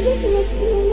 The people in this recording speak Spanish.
me, me,